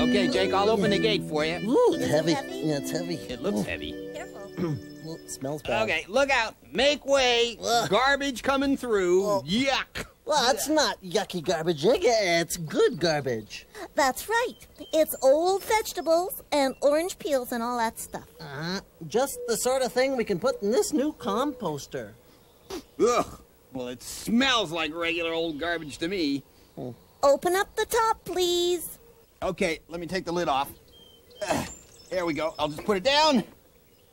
Okay, Jake, I'll open the gate for you. Ooh, Is it heavy. heavy? Yeah, it's heavy. It looks heavy. Careful. Well, it smells bad. Okay, look out. Make way. Ugh. Garbage coming through. Oh. Yuck. Well, it's not yucky garbage, Egg. It's good garbage. That's right. It's old vegetables and orange peels and all that stuff. Uh, just the sort of thing we can put in this new composter. Ugh. Well, it smells like regular old garbage to me. Open up the top, please. Okay, let me take the lid off. Ah, there we go. I'll just put it down.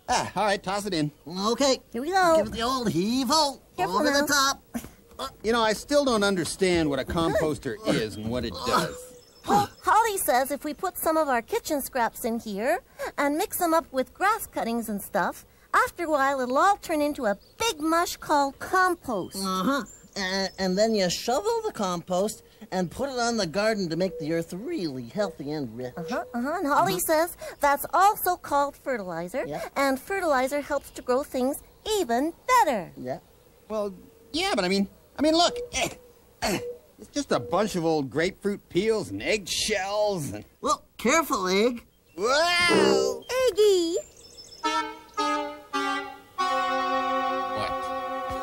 Ah, all right, toss it in. Okay. Here we go. Give it the old heave-ho. Careful Over now. the top. You know, I still don't understand what a composter is and what it does. Well, Holly says if we put some of our kitchen scraps in here and mix them up with grass cuttings and stuff, after a while it'll all turn into a big mush called compost. Uh-huh. And, and then you shovel the compost and put it on the garden to make the earth really healthy and rich. Uh-huh, uh-huh. And Holly says that's also called fertilizer, Yeah. and fertilizer helps to grow things even better. Yeah. Well, yeah, but I mean, I mean, look. eh, eh, It's just a bunch of old grapefruit peels and eggshells and. Well, careful, Egg. Wow! Eggy!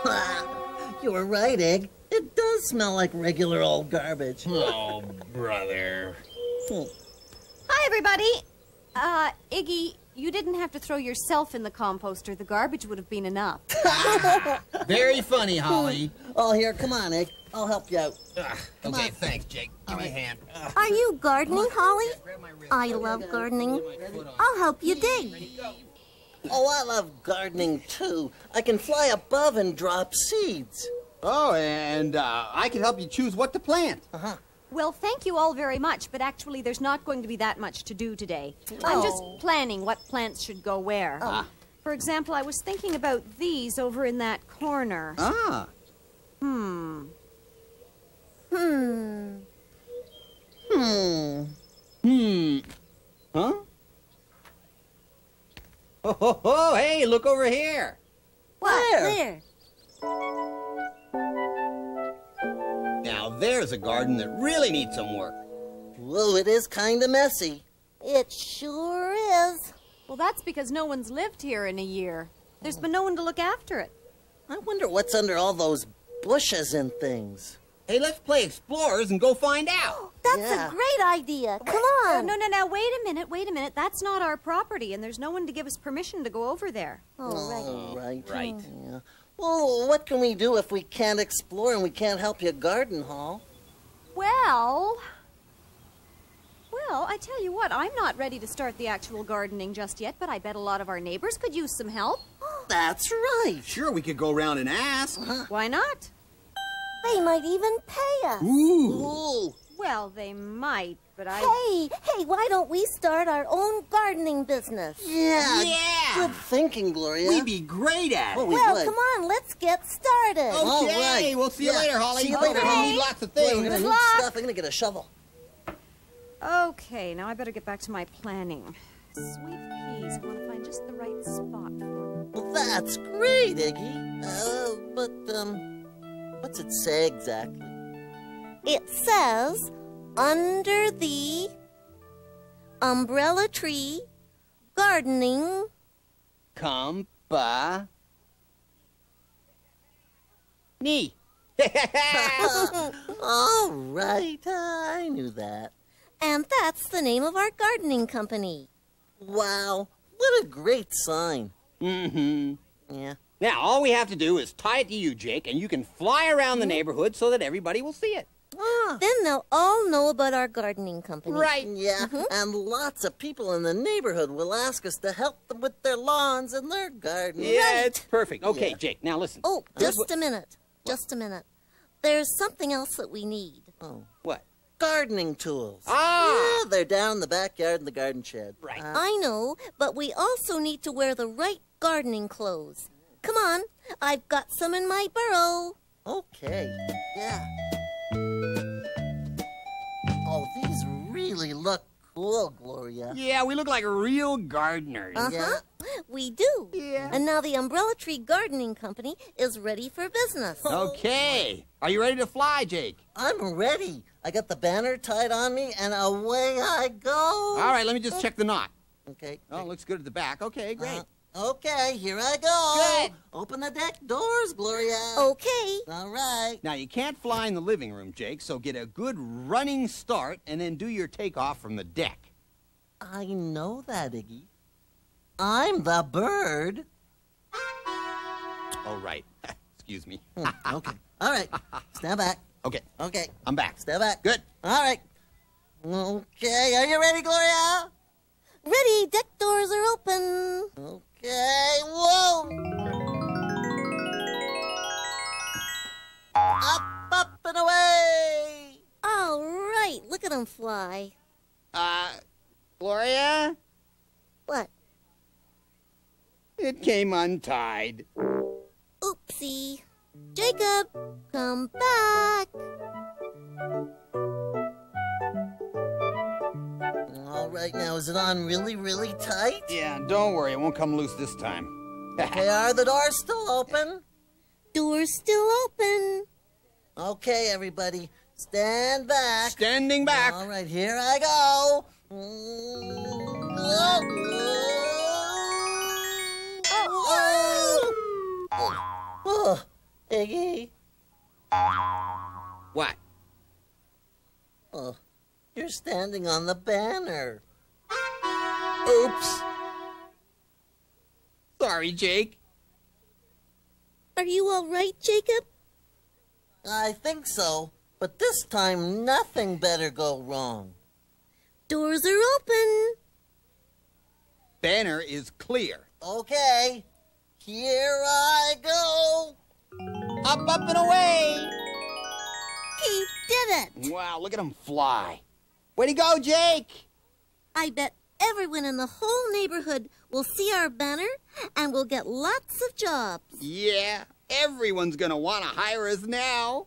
What? you were right, Egg. It does smell like regular old garbage. Oh, brother. Hmm. Hi, everybody. Uh, Iggy, you didn't have to throw yourself in the composter. The garbage would have been enough. Very funny, Holly. Oh, here, come on, Egg. I'll help you out. Ugh, okay, thanks, Jake. Give me a hand. Ugh. Are you gardening, Holly? I love gardening. I'll help you dig. Oh, I love gardening too. I can fly above and drop seeds. Oh, and uh, I can help you choose what to plant. Uh huh. Well, thank you all very much, but actually, there's not going to be that much to do today. I'm just Oh. planning what plants should go where. For example, I was thinking about these over in that corner. Ah. Hmm. Hmm. Hmm. Hmm. Huh? Oh, ho, ho, hey, look over here. What? Where? There. Now, there's a garden that really needs some work. Whoa, it is kind of messy. It sure is. Well, that's because no one's lived here in a year. There's been no one to look after it. I wonder what's under all those bushes and things. Hey, let's play explorers and go find out. That's Yeah. a great idea. Come on. no, no, no, wait a minute, wait a minute. That's not our property, and there's no one to give us permission to go over there. Oh, right. Oh, right. Right. Yeah. Well, what can we do if we can't explore and we can't help you garden, Hall? Well, well, I tell you what, I'm not ready to start the actual gardening just yet, but I bet a lot of our neighbors could use some help. That's right. Sure, we could go around and ask. Uh-huh. Why not? They might even pay us. Ooh. Ooh. Well, they might, but I. Hey, hey, why don't we start our own gardening business? Yeah. Yeah. Good thinking, Gloria. We'd be great at Well, it. we well, would. come on, let's get started. Okay, right. we'll see you Yeah. later, Holly. See you We're later, gonna Holly. need lots of Boy, things. we're gonna Good need stuff. I'm gonna get a shovel. Okay, now I better get back to my planning. Sweet peas, I want to find just the right spot for 'em. Well, that's great, Iggy. Uh, but um, what's it say exactly? It says, under the umbrella tree, gardening. Compa. Me. All right, I knew that. And that's the name of our gardening company. Wow, what a great sign. mm-hmm. Yeah. Now, all we have to do is tie it to you, Jake, and you can fly around the neighborhood so that everybody will see it. Ah, Then they'll all know about our gardening company. Right. yeah, and lots of people in the neighborhood will ask us to help them with their lawns and their gardens. Yeah, it's perfect. Okay, Yeah. Jake, now listen. Oh, just a minute. Just a minute. There's something else that we need. Oh, What? gardening tools. Ah! Yeah, they're down in the backyard in the garden shed. Right. Uh, I know, but we also need to wear the right gardening clothes. Come on, I've got some in my burrow. okay. Yeah. Oh, these really look cool, Gloria. Yeah, we look like real gardeners. Uh Yeah. huh. We do. Yeah. And now the Umbrella Tree Gardening Company is ready for business. Okay. Are you ready to fly, Jake? I'm ready. I got the banner tied on me, and away I go. All right, let me just check the knot. Okay. Oh, looks good at the back. Okay, great. Uh, okay, here I go. Good. Open the deck doors, Gloria. Okay. All right. Now, you can't fly in the living room, Jake, so get a good running start and then do your takeoff from the deck. I know that, Iggy. I'm the bird. Oh, right. Excuse me. Hmm, okay. All right. Stand back. Okay, Okay. I'm back. Stand back. Good. All right. Okay. Are you ready, Gloria? Ready, deck doors are open. Okay. Whoa. Up, up, and away. All right, look at them fly. Uh, Gloria? What? It came untied. Oopsie. Jacob, come back. Right. Now, is it on really, really tight? Yeah, don't worry, it won't come loose this time. Okay. Are the doors still open? Door's still open. Okay, everybody. Stand back. Standing back. All right, here I go. Oh, Iggy. What? Oh, you're standing on the banner. Oops. Sorry, Jake. Are you all right, Jacob? I think so, but this time nothing better go wrong. Doors are open. Banner is clear. Okay, here I go. Up, up, and away. He did it. Wow, look at him fly. Way to go, Jake. I bet everyone in the whole neighborhood will see our banner and we'll get lots of jobs. Yeah, everyone's gonna wanna hire us now.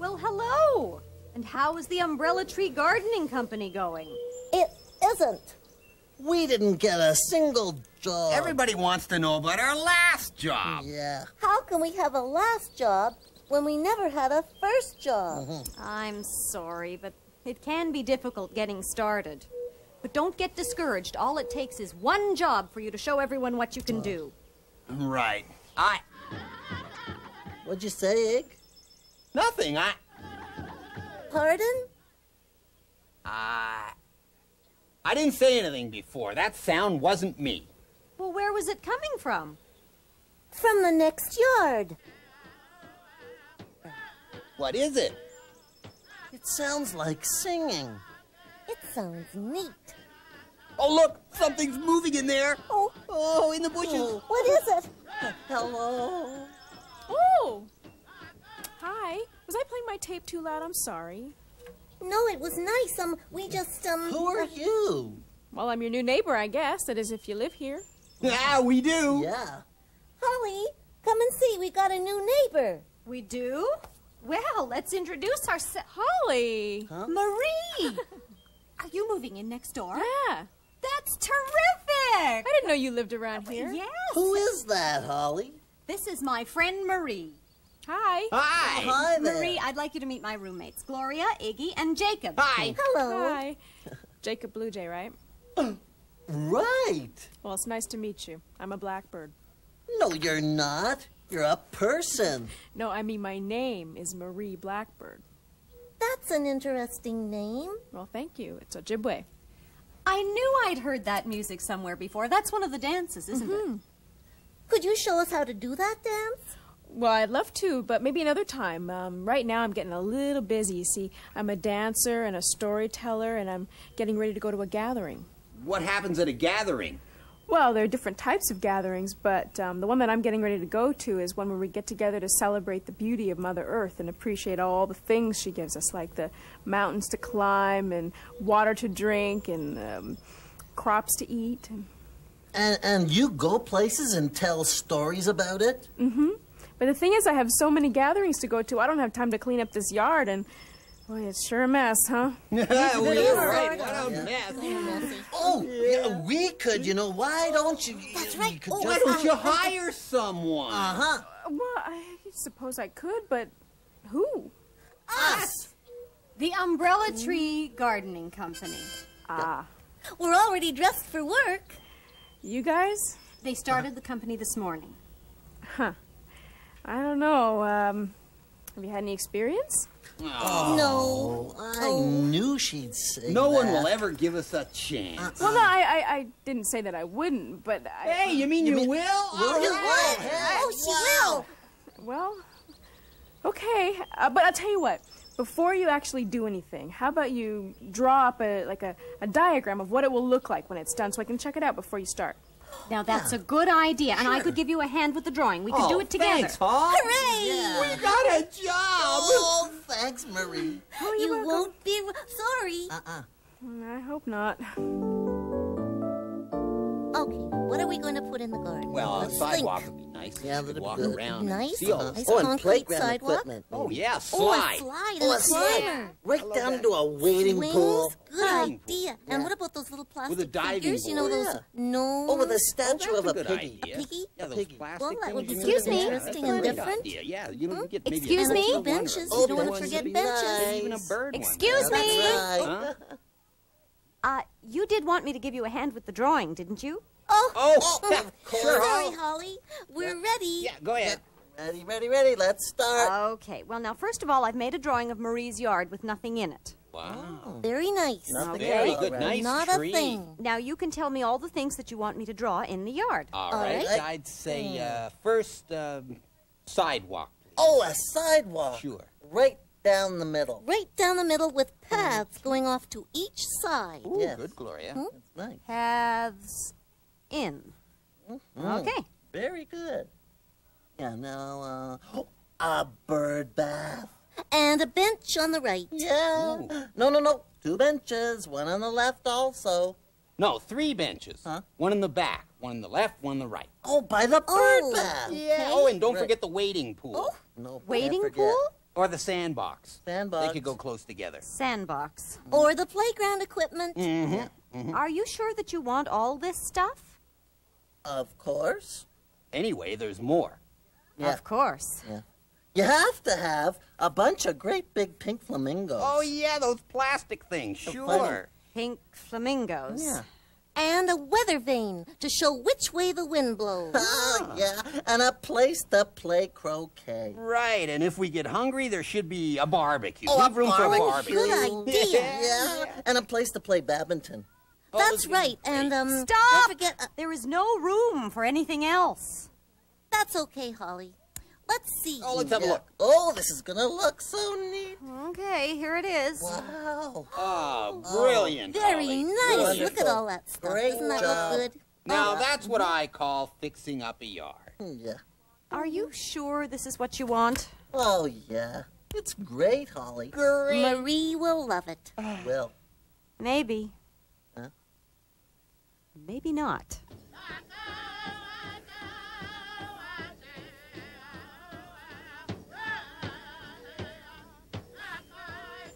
Well, hello. And how is the Umbrella Tree Gardening Company going? It isn't. We didn't get a single job. Everybody wants to know about our last job. Yeah. How can we have a last job when we never had a first job? Mm-hmm. I'm sorry, but it can be difficult getting started. But don't get discouraged. All it takes is one job for you to show everyone what you can do. Right. I. What'd you say, Ig? Nothing. I. Pardon? I. I didn't say anything before. That sound wasn't me. Well, where was it coming from? From the next yard. What is it? It sounds like singing. It sounds neat. Oh, look! Something's moving in there. Oh, Oh, in the bushes. Oh. what is it? Hello. Oh! Hi. Was I playing my tape too loud? I'm sorry. No, it was nice. Um, we just, um... Who are you? Well, I'm your new neighbor, I guess. That is, if you live here. Yeah, we do. Yeah. Holly, come and see. We got a new neighbor. We do? Well, let's introduce ourselves. Holly! Marie! Are you moving in next door? Yeah. That's terrific! I didn't know you lived around here. Yes. Who is that, Holly? This is my friend Marie. Hi. Hi. Hi there. Marie, I'd like you to meet my roommates, Gloria, Iggy, and Jacob. Hi. Hello. Hi. Jacob Blue Jay, right? Right. Well, it's nice to meet you. I'm a blackbird. No, you're not. You're a person. No, I mean my name is Marie Blackbird. That's an interesting name. Well, thank you. It's Ojibwe. I knew I'd heard that music somewhere before. That's one of the dances, isn't it? Mm-hmm. Could you show us how to do that dance? Well, I'd love to, but maybe another time. Um, right now, I'm getting a little busy. You see, I'm a dancer and a storyteller, and I'm getting ready to go to a gathering. What happens at a gathering? Well, there are different types of gatherings, but um, the one that I'm getting ready to go to is one where we get together to celebrate the beauty of Mother Earth and appreciate all the things she gives us, like the mountains to climb and water to drink and um, crops to eat. And And, and you go places and tell stories about it? But the thing is, I have so many gatherings to go to, I don't have time to clean up this yard, and boy, it's sure a mess, huh? we are right. What a mess. Oh, yeah, we could, you know. Why don't you? That's right. could Oh, Why don't you hire someone? Uh-huh. Well, I suppose I could, but who? Us. The Umbrella Tree Gardening Company. Ah, We're already dressed for work. you guys? They started the company this morning. Huh. I don't know. Um, have you had any experience? No. I knew she'd say No one will ever give us a chance. Well, no, I, I, I didn't say that I wouldn't, but I, Hey, you mean you, will? Will All you? will. Hey, Oh, she wow. will. well, okay. Uh, but I'll tell you what. Before you actually do anything, how about you draw up a like a, a diagram of what it will look like when it's done, so I can check it out before you start. Now that's a good idea, and I could give you a hand with the drawing. We could Oh, do it together. Thanks, Hall. Hooray! Yeah. We got a job. Oh, thanks, Marie. Oh, You you're won't be sorry. Uh-uh. Mm, I hope not. Okay, what are we going to put in the garden? Well, a Let's sidewalk think. Would be nice. Yeah, You could that'd be walk good. around. Nice. see all the Nice. Oh, and playground sidewalk? equipment. Oh yeah, Oh, slide. a slide Oh, a a slide. Right down to a wading Swings? pool. Good Diving pool. idea. And what about those little plastic With a diving figures? You know board. those Yeah. gnomes? Oh, with a Oh, statue that's of a good piggy. idea. A piggy? Yeah, those Piggy. plastic Well, that would be Excuse me? interesting That's and different. idea. Yeah, you don't get maybe Excuse me? Benches. You Oh, don't want to forget benches. Even a bird. Excuse me. That's Uh, you did want me to give you a hand with the drawing, didn't you? Oh, Oh, Oh, of course. sorry, Holly. We're ready. Yeah, go ahead. Ready, ready, ready. Let's start. Okay. Well, now, first of all, I've made a drawing of Marie's yard with nothing in it. Wow. Very nice. Nothing Very else. good. Right. Nice Not tree. a thing. Now, you can tell me all the things that you want me to draw in the yard. All All right. right. I'd say uh, first um, sidewalk. please. Oh, a sidewalk. Sure. Right down the middle. Right down the middle with paths going off to each side. Ooh, Yes. good, Gloria. That's nice. Paths in. Okay. Very good. Yeah, now, uh, a bird bath. And a bench on the right. Yeah. No, no, no. Two benches. One on the left also. No, three benches. Huh? One in the back, one in the left, one in the right. Oh, by the bird Oh. bath. Yeah. Oh, and don't Right. forget the wading pool No, can't Wading pool? or the sandbox. Sandbox. They could go close together. Sandbox. Or the playground equipment. Mm-hmm. Are you sure that you want all this stuff? Of course. Anyway, there's more. Yeah. Of course. Yeah. You have to have a bunch of great big pink flamingos. Oh yeah, those plastic things. funny. Sure. Pink flamingos. Yeah. And a weather vane to show which way the wind blows. Oh, yeah. And a place to play croquet. Right, and if we get hungry, there should be a barbecue. Oh, a Leave room for a barbecue. barbecue. Good idea. Yeah. And a place to play badminton. That's right. And um, Stop! don't forget. Uh, There is no room for anything else. that's okay, Holly. Let's see. Oh, let's have a look. Oh, this is gonna look so neat. Okay, here it is. Wow. Oh, brilliant. Very Holly. nice. Wonderful. Look at all that stuff. Great Doesn't that job. look good? Now Oh, that's what I call fixing up a yard. Yeah. Are you sure this is what you want? Oh, yeah. It's great, Holly. Great. Marie will love it. Well, Maybe. Huh? Maybe not.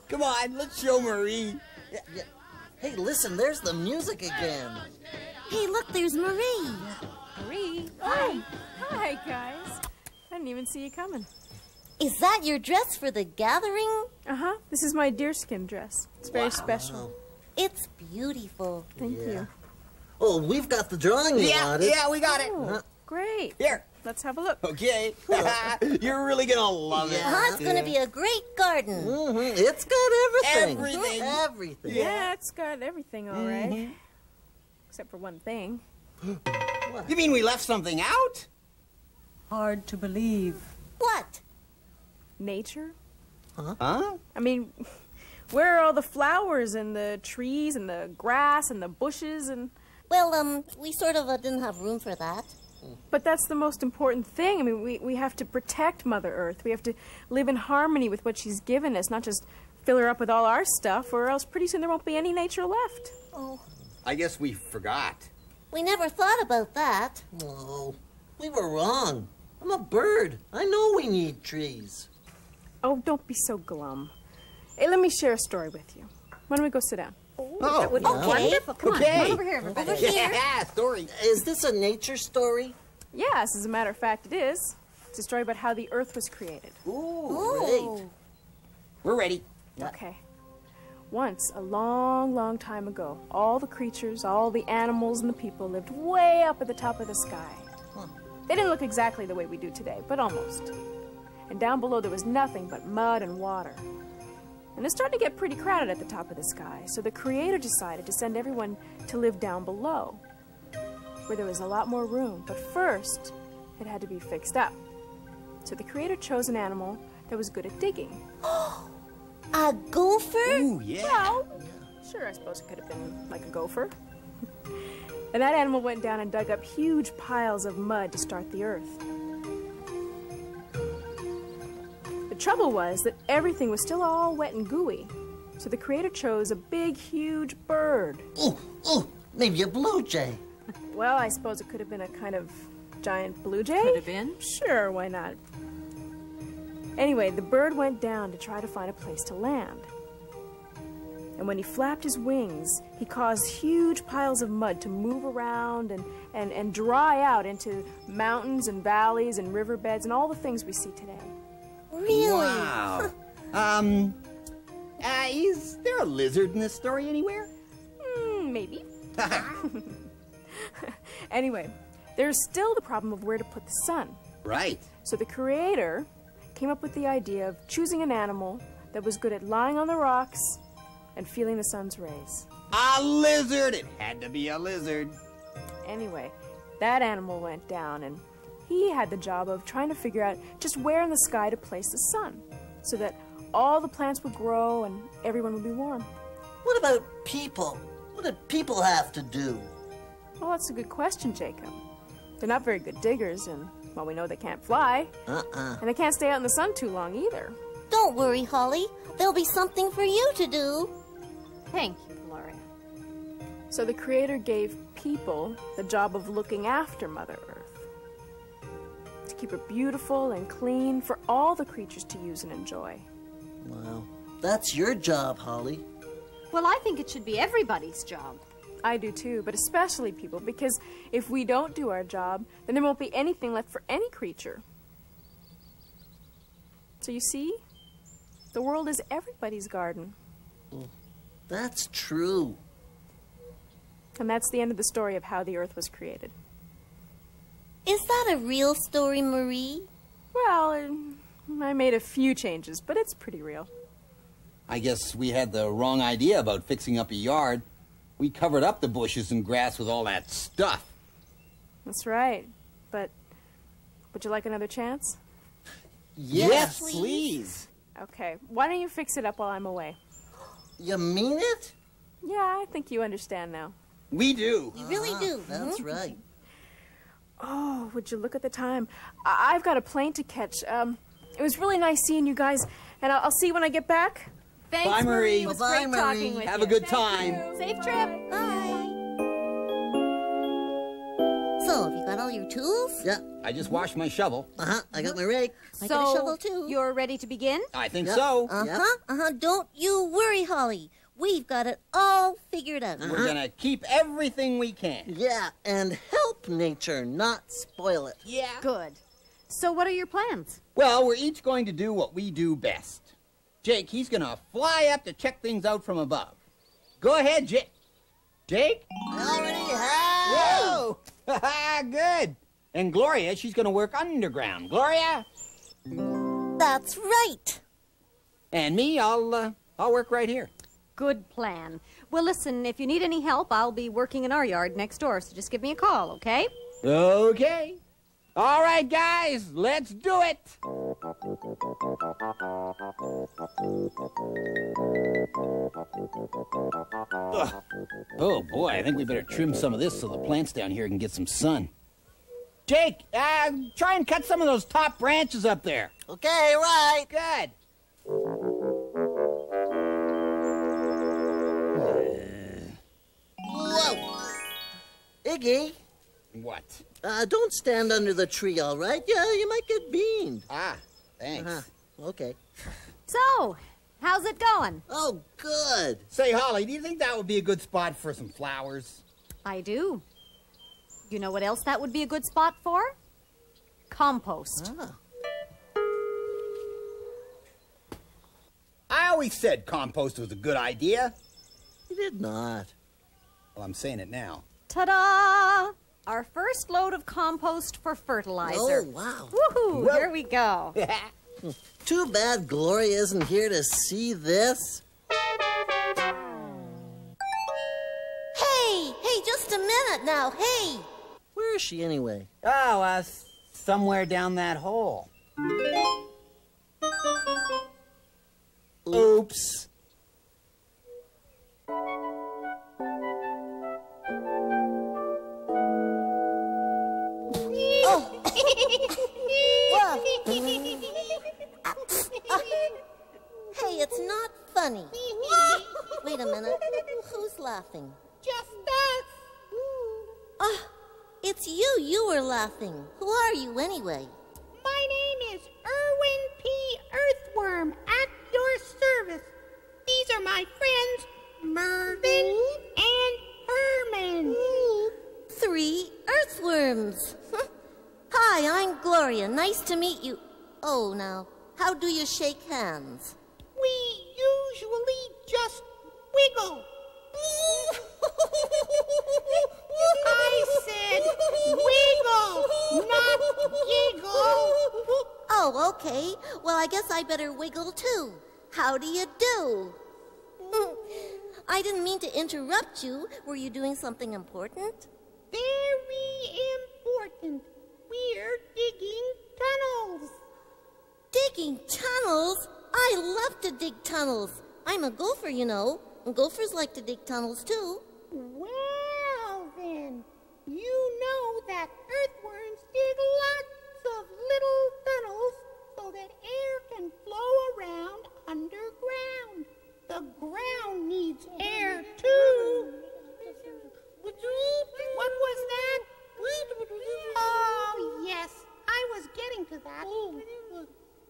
Come on, let's show Marie. yeah, yeah. Hey, listen, there's the music again. Hey, look, there's Marie. Marie. Oh, hi guys. I didn't even see you coming. Is that your dress for the gathering? Uh huh. This is my deerskin dress. It's very special. It's beautiful. Thank Yeah. you. Oh, we've got the drawing you Yeah, wanted. yeah, we got it. Oh, great. Here. Let's have a look. Okay. You're really gonna love it. Yeah. Huh? It's going to be a great garden. Mhm, It's got everything. Everything. Everything. Yeah, it's got everything all right. Except for one thing. You mean we left something out? Hard to believe. What? Nature? Huh? I mean, where are all the flowers and the trees and the grass and the bushes and. Well, um, we sort of uh, didn't have room for that. But that's the most important thing. I mean, we, we have to protect Mother Earth. We have to live in harmony with what she's given us, not just fill her up with all our stuff, or else pretty soon there won't be any nature left. Oh, I guess we forgot. We never thought about that. Oh, we were wrong. I'm a bird. I know we need trees. Oh, don't be so glum. Hey, let me share a story with you. Why don't we go sit down? Oh, oh Would be Okay. wonderful. Come on, come on over here, everybody. Over here. yeah, story. Is this a nature story? Yes, as a matter of fact, it is. It's a story about how the earth was created. Ooh, great. We're ready. Okay. Once, a long, long time ago, all the creatures, all the animals, and the people lived way up at the top of the sky. They didn't look exactly the way we do today, but almost. And down below, there was nothing but mud and water. And it started to get pretty crowded at the top of the sky, so the Creator decided to send everyone to live down below, where there was a lot more room. But first, it had to be fixed up. So the Creator chose an animal that was good at digging. A gopher? Ooh, yeah. Well, sure, I suppose it could have been like a gopher. and that animal went down and dug up huge piles of mud to start the earth. Trouble was that everything was still all wet and gooey. So the creator chose a big, huge bird. Ooh, ooh, maybe a blue jay. Well, I suppose it could have been a kind of giant blue jay. Could have been. Sure, why not? Anyway, the bird went down to try to find a place to land. And when he flapped his wings, he caused huge piles of mud to move around and, and, and dry out into mountains and valleys and riverbeds and all the things we see today. Really? Wow. um, uh, is there a lizard in this story anywhere? Hmm, maybe. anyway, there's still the problem of where to put the sun. right. So the creator came up with the idea of choosing an animal that was good at lying on the rocks and feeling the sun's rays. A lizard. It had to be a lizard. Anyway, that animal went down and he had the job of trying to figure out just where in the sky to place the sun so that all the plants would grow and everyone would be warm. What about people? What did people have to do? Well, that's a good question, Jacob. They're not very good diggers, and, well, we know they can't fly, Uh-uh. and they can't stay out in the sun too long either. Don't worry, Holly. There'll be something for you to do. Thank you, Gloria. So the Creator gave people the job of looking after Mother Earth. To keep it beautiful and clean for all the creatures to use and enjoy. Well, that's your job, Holly. Well, I think it should be everybody's job. I do too, but especially people, because if we don't do our job, then there won't be anything left for any creature. So you see, the world is everybody's garden. Oh, that's true. And that's the end of the story of how the earth was created. Is that a real story, Marie? Well, uh, I made a few changes, but it's pretty real. I guess we had the wrong idea about fixing up a yard. We covered up the bushes and grass with all that stuff. That's right. But would you like another chance? Yes, please. please. Okay, why don't you fix it up while I'm away? You mean it? Yeah, I think you understand now. We do. You really do. That's right. Oh, would you look at the time? I- I've got a plane to catch. Um, it was really nice seeing you guys, and I'll, I'll see you when I get back. Thanks, Bye, Marie. It was Bye-bye, great talking Marie. with Have you. a good Thank time. you. Safe trip. Bye. So, have you got all your tools? Yeah. I just washed my shovel. Uh-huh. I got my rake. I so, got a shovel too. you're ready to begin? I think Yep. so. Uh Yep. huh. Uh huh. Don't you worry, Holly. We've got it all figured out. We're gonna keep everything we can. Yeah, and help nature, not spoil it. Yeah. Good. So, what are your plans? Well, we're each going to do what we do best. Jake, he's gonna fly up to check things out from above. Go ahead, Jake. Jake? I already have. Whoa! Good. And Gloria, she's gonna work underground. Gloria? That's right. And me, I'll uh, I'll work right here. Good plan. Well, listen, if you need any help, I'll be working in our yard next door, so just give me a call, okay? Okay. All right, guys, let's do it. Ugh. Oh boy, I think we better trim some of this so the plants down here can get some sun. Jake, uh, try and cut some of those top branches up there. Okay, right. Good. Iggy, What? uh, don't stand under the tree, all right? Yeah, you might get beamed. Ah, thanks. Uh-huh. Okay. So, how's it going? Oh, good. Say, Holly, do you think that would be a good spot for some flowers? I do. You know what else that would be a good spot for? Compost. Ah. I always said compost was a good idea. You did not. Well, I'm saying it now. Ta-da! Our first load of compost for fertilizer. Oh, wow. Woohoo! Whoa. Here we go. Too bad Gloria isn't here to see this. Hey, hey, just a minute now. Hey. Where is she anyway? Oh, uh, s- somewhere down that hole. Oops. Hey, it's not funny. Wait a minute. Who's laughing? Just us. Ah, it's you. You were laughing. Who are you anyway? My name is Erwin P. Earthworm at your service. These are my friends, Mervin and Herman. Three earthworms. Hi, I'm Gloria. Nice to meet you. Oh, now, how do you shake hands? We usually just wiggle. I said wiggle, not giggle. Oh, okay. Well, I guess I better wiggle too. How do you do? I didn't mean to interrupt you. Were you doing something important? Very important. We're digging tunnels. Digging tunnels? I love to dig tunnels. I'm a gopher, you know. And gophers like to dig tunnels too. Well, then, you know that earthworms dig lots of little tunnels so that air can flow around underground. The ground needs air, too. What was that? Uh, Yes, I was getting to that.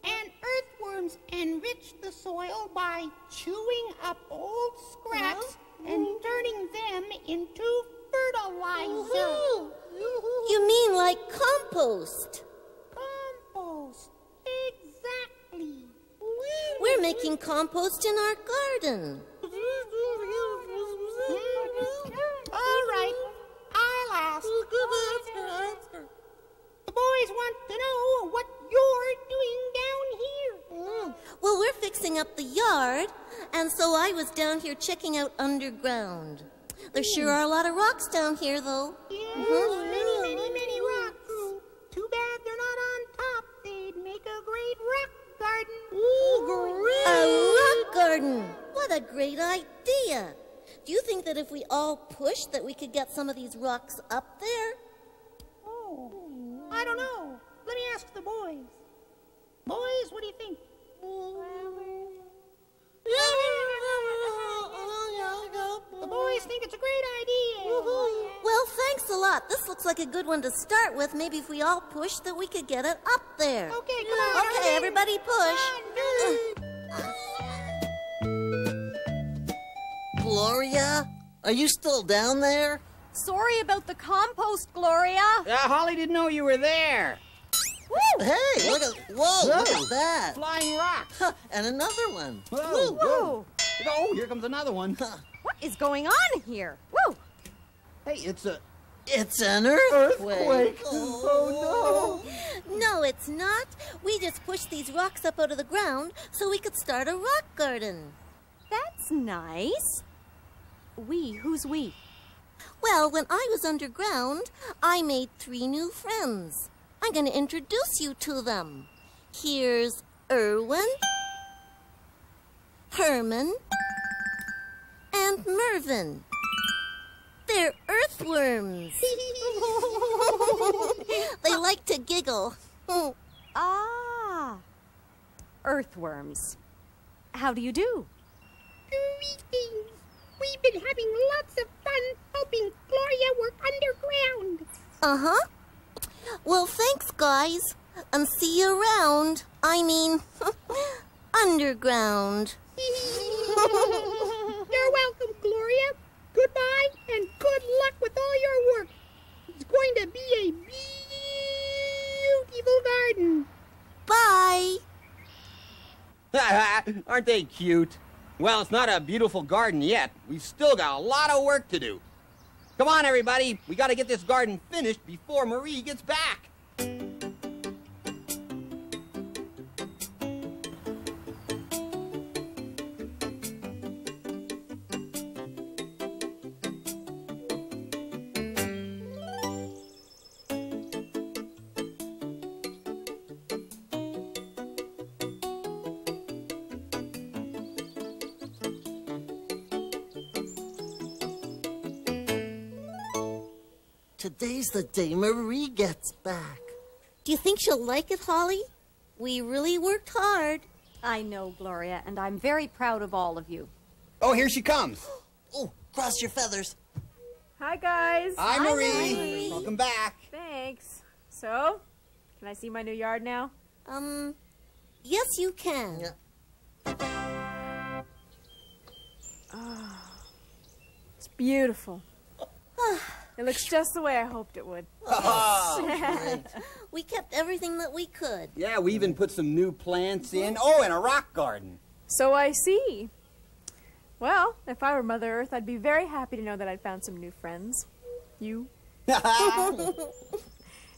And earthworms enrich the soil by chewing up old scraps and turning them into fertilizer. You mean like compost? Compost. Exactly. We're making compost in our garden. Mm-hmm. All right, I'll ask. Boys want to know what you're doing down here. Mm. Well, we're fixing up the yard, and so I was down here checking out underground. There sure mm. are a lot of rocks down here, though. Yes, mm-hmm. many, many, many rocks. Too bad they're not on top. They'd make a great rock garden. Ooh, A rock garden! What a great idea! Do you think that if we all push that we could get some of these rocks up there? I don't know. Let me ask the boys. Boys, what do you think? The boys think it's a great idea. Well, thanks a lot. This looks like a good one to start with. Maybe if we all push that we could get it up there. Okay, come on. Okay, everybody push. Gloria? Are you still down there? Sorry about the compost, Gloria. Uh, Holly didn't know you were there. Hey, look at whoa, look at that. Flying rock. Huh, and another one. Whoa, Whoa. Oh, here comes another one. What is going on here? Woo! Hey, it's a It's an earthquake. earthquake. Oh, No, it's not. We just pushed these rocks up out of the ground so we could start a rock garden. That's nice. We? Who's we? Well, when I was underground, I made three new friends. I'm going to introduce you to them. Here's Erwin, Herman, and Mervin. They're earthworms. they like to giggle. Ah. Earthworms. How do you do? Greetings. We've been having lots of fun fun helping Gloria work underground. Uh huh. Well, thanks, guys. And see you around. I mean, underground. You're welcome, Gloria. Goodbye and good luck with all your work. It's going to be a beautiful garden. Bye. Aren't they cute? Well, it's not a beautiful garden yet. We've still got a lot of work to do. Come on, everybody. We got to get this garden finished before Marie gets back. Today's the day Marie gets back. Do you think she'll like it, Holly? We really worked hard. I know, Gloria, and I'm very proud of all of you. Oh, here she comes. Oh, cross your feathers. Hi, guys. Hi, Marie. Marie. Welcome back. Thanks. So, can I see my new yard now? Um, yes, you can. Yeah. It's beautiful. It looks just the way I hoped it would. Oh, great. We kept everything that we could. Yeah, we even put some new plants in. Mm-hmm. Oh, and a rock garden. So I see. Well, if I were Mother Earth, I'd be very happy to know that I'd found some new friends. You.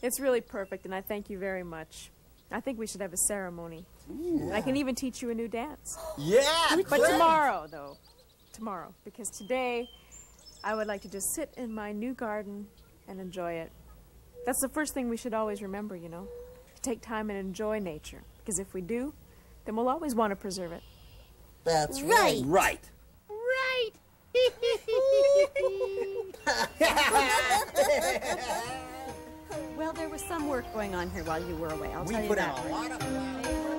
It's really perfect, and I thank you very much. I think we should have a ceremony. And I can even teach you a new dance. yeah. But tomorrow, though. Tomorrow. Because today, I would like to just sit in my new garden and enjoy it. That's the first thing we should always remember, you know? To take time and enjoy nature. Because if we do, then we'll always want to preserve it. That's Right. right. Right. Well, there was some work going on here while you were away. I'll We tell you put that. in a lot of.